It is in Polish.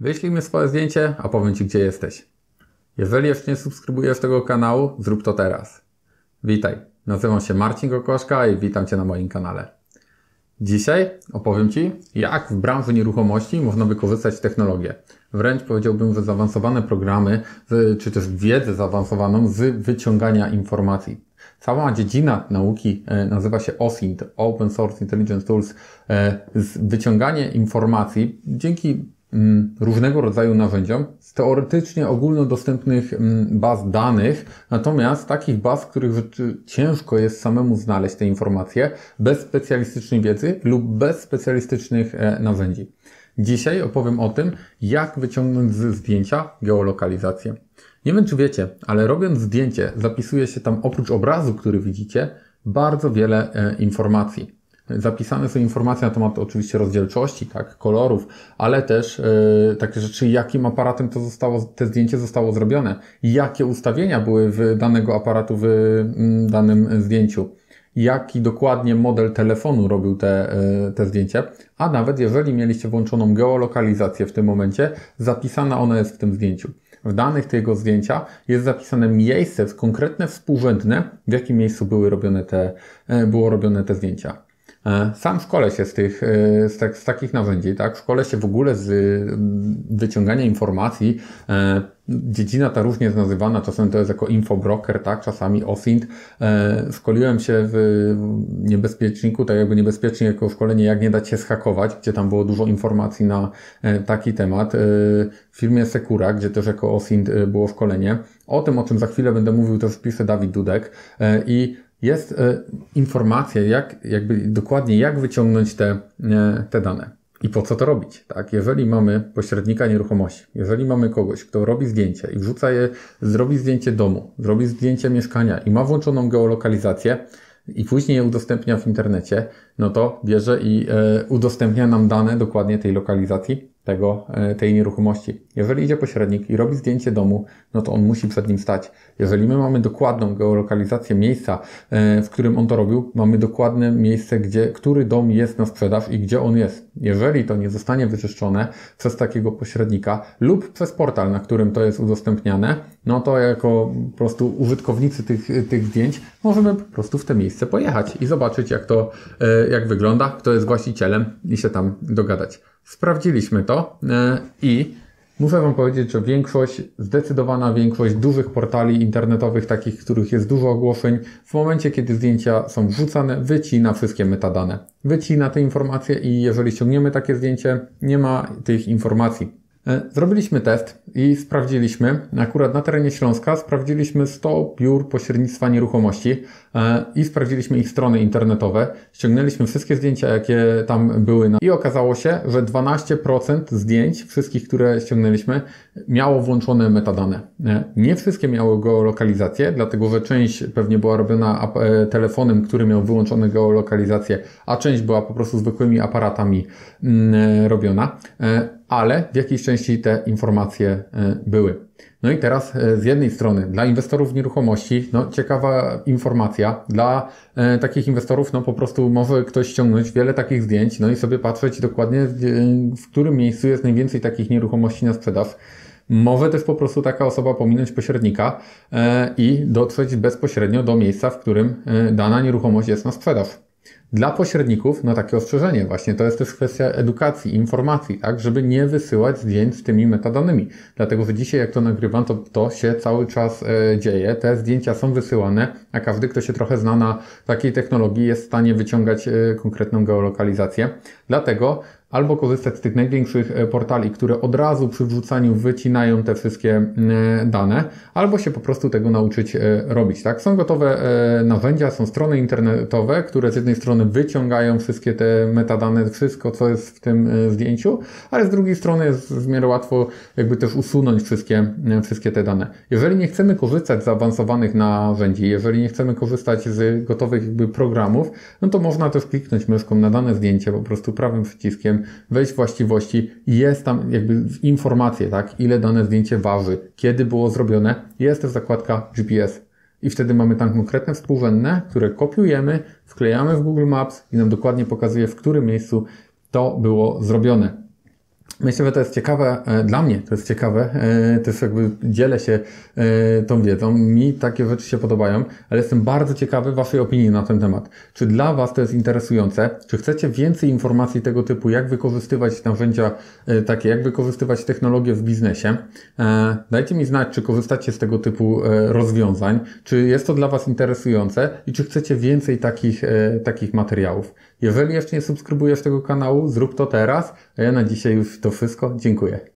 Wyślij mi swoje zdjęcie, a powiem Ci, gdzie jesteś. Jeżeli jeszcze nie subskrybujesz tego kanału, zrób to teraz. Witaj, nazywam się Marcin Kokoszka i witam Cię na moim kanale. Dzisiaj opowiem Ci, jak w branży nieruchomości można wykorzystać technologię. Wręcz powiedziałbym, że zaawansowane programy, czy też wiedzę zaawansowaną z wyciągania informacji. Cała dziedzina nauki e, nazywa się OSINT, Open Source Intelligence Tools, e, wyciąganie informacji dzięki różnego rodzaju narzędziom z teoretycznie ogólnodostępnych mm, baz danych, natomiast takich baz, w których ciężko jest samemu znaleźć te informacje bez specjalistycznej wiedzy lub bez specjalistycznych e, narzędzi. Dzisiaj opowiem o tym, jak wyciągnąć z zdjęcia geolokalizację. Nie wiem, czy wiecie, ale robiąc zdjęcie, zapisuje się tam oprócz obrazu, który widzicie, bardzo wiele e, informacji. Zapisane są informacje na temat oczywiście rozdzielczości, tak, kolorów, ale też yy, takie rzeczy, jakim aparatem to zostało, te zdjęcie zostało zrobione, jakie ustawienia były w danego aparatu w mm, danym zdjęciu, jaki dokładnie model telefonu robił te, yy, te zdjęcie, a nawet jeżeli mieliście włączoną geolokalizację w tym momencie, zapisana ona jest w tym zdjęciu. W danych tego zdjęcia jest zapisane miejsce konkretne, współrzędne, w jakim miejscu były robione te, yy, było robione te zdjęcia. E, sam szkole się z, tych, e, z, tak, z takich narzędzi, tak? Szkole się w ogóle z wyciągania informacji. E, dziedzina ta różnie jest nazywana, czasem to jest jako infobroker, tak? Czasami OSINT. Szkoliłem się w niebezpieczniku, tak jakby niebezpiecznie jako szkolenie, jak nie dać się schakować, gdzie tam było dużo informacji na taki temat. W firmie Sekura, gdzie też jako OSINT było szkolenie. O tym, o czym za chwilę będę mówił, też pisze Dawid Dudek. I jest e, informacja, jak, jakby dokładnie jak wyciągnąć te, e, te dane. I po co to robić? Tak? Jeżeli mamy pośrednika nieruchomości, jeżeli mamy kogoś, kto robi zdjęcie i wrzuca je, zrobi zdjęcie domu, zrobi zdjęcie mieszkania i ma włączoną geolokalizację i później je udostępnia w internecie, no to bierze i e, udostępnia nam dane dokładnie tej lokalizacji, tego, e, tej nieruchomości. Jeżeli idzie pośrednik i robi zdjęcie domu, no to on musi przed nim stać. Jeżeli my mamy dokładną geolokalizację miejsca, e, w którym on to robił, mamy dokładne miejsce, gdzie, który dom jest na sprzedaż i gdzie on jest. Jeżeli to nie zostanie wyczyszczone przez takiego pośrednika lub przez portal, na którym to jest udostępniane, no to jako po prostu użytkownicy tych, tych zdjęć możemy po prostu w te miejsce pojechać i zobaczyć, jak to, e, jak wygląda, kto jest właścicielem i się tam dogadać. Sprawdziliśmy to e, i muszę Wam powiedzieć, że większość, zdecydowana większość dużych portali internetowych, takich, których jest dużo ogłoszeń, w momencie, kiedy zdjęcia są wrzucane, wycina wszystkie metadane. Wycina te informacje i jeżeli ściągniemy takie zdjęcie, nie ma tych informacji. E, zrobiliśmy test i sprawdziliśmy, akurat na terenie Śląska, sprawdziliśmy 100 biur pośrednictwa nieruchomości e, i sprawdziliśmy ich strony internetowe. Ściągnęliśmy wszystkie zdjęcia, jakie tam były i okazało się, że 12% zdjęć, wszystkich, które ściągnęliśmy, miało włączone metadane. E, nie wszystkie miały geolokalizację, dlatego że część pewnie była robiona telefonem, który miał wyłączone geolokalizację, a część była po prostu zwykłymi aparatami mm, robiona ale w jakiejś części te informacje e, były. No i teraz e, z jednej strony dla inwestorów nieruchomości, no ciekawa informacja, dla e, takich inwestorów, no po prostu może ktoś ściągnąć wiele takich zdjęć, no i sobie patrzeć dokładnie w, w którym miejscu jest najwięcej takich nieruchomości na sprzedaż. Może też po prostu taka osoba pominąć pośrednika e, i dotrzeć bezpośrednio do miejsca, w którym e, dana nieruchomość jest na sprzedaż. Dla pośredników, no takie ostrzeżenie właśnie, to jest też kwestia edukacji, informacji, tak, żeby nie wysyłać zdjęć z tymi metadanymi. Dlatego, że dzisiaj jak to nagrywam, to to się cały czas e, dzieje, te zdjęcia są wysyłane, a każdy, kto się trochę zna na takiej technologii, jest w stanie wyciągać e, konkretną geolokalizację. Dlatego albo korzystać z tych największych e, portali, które od razu przy wrzucaniu wycinają te wszystkie e, dane, albo się po prostu tego nauczyć e, robić. Tak? Są gotowe narzędzia, są strony internetowe, które z jednej strony wyciągają wszystkie te metadane, wszystko co jest w tym zdjęciu, ale z drugiej strony jest w miarę łatwo jakby też usunąć wszystkie, wszystkie te dane. Jeżeli nie chcemy korzystać z zaawansowanych narzędzi, jeżeli nie chcemy korzystać z gotowych jakby programów, no to można też kliknąć myszką na dane zdjęcie po prostu prawym przyciskiem wejść w właściwości i jest tam jakby informacje, tak, ile dane zdjęcie waży, kiedy było zrobione, jest też zakładka GPS. I wtedy mamy tam konkretne współrzędne, które kopiujemy, wklejamy w Google Maps i nam dokładnie pokazuje, w którym miejscu to było zrobione. Myślę, że to jest ciekawe, e, dla mnie to jest ciekawe, e, też jakby dzielę się e, tą wiedzą, mi takie rzeczy się podobają, ale jestem bardzo ciekawy Waszej opinii na ten temat. Czy dla Was to jest interesujące? Czy chcecie więcej informacji tego typu, jak wykorzystywać narzędzia takie, jak wykorzystywać technologię w biznesie? Dajcie mi znać, czy korzystacie z tego typu rozwiązań, czy jest to dla Was interesujące i czy chcecie więcej takich, takich materiałów. Jeżeli jeszcze nie subskrybujesz tego kanału, zrób to teraz, a ja na dzisiaj już to wszystko. Dziękuję.